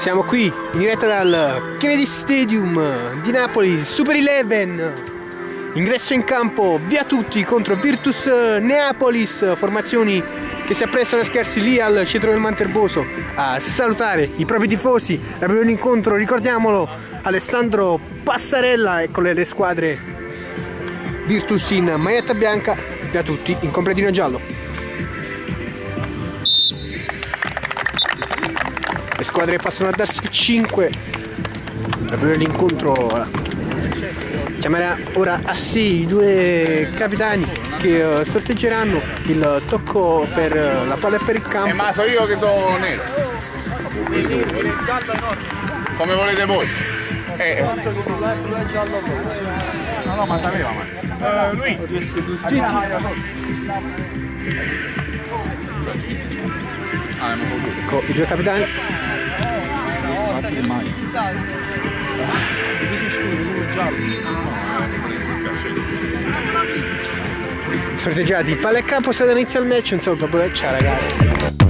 Siamo qui in diretta dal Kennedy Stadium di Napoli, Super Eleven. Ingresso in campo, via tutti contro Virtus Neapolis, formazioni che si apprestano a scherzi lì al centro del Manterboso a salutare i propri tifosi. L'abbiamo un incontro, ricordiamolo, Alessandro Passarella e con le, le squadre Virtus in maglietta bianca, via tutti in completino giallo. Le squadre passano a darsi 5 la prima l'incontro chiamerà ora a sì i due capitani che uh, sorteggeranno il tocco per uh, la palla e per il campo. E ma so io che sono nero. Come volete voi. Eh, no no ma sapeva ma. Lui Gigi ecco i due capitani mai. Sorteggiati, palla e campo, se inizia il match, un saluto, ciao ragazzi.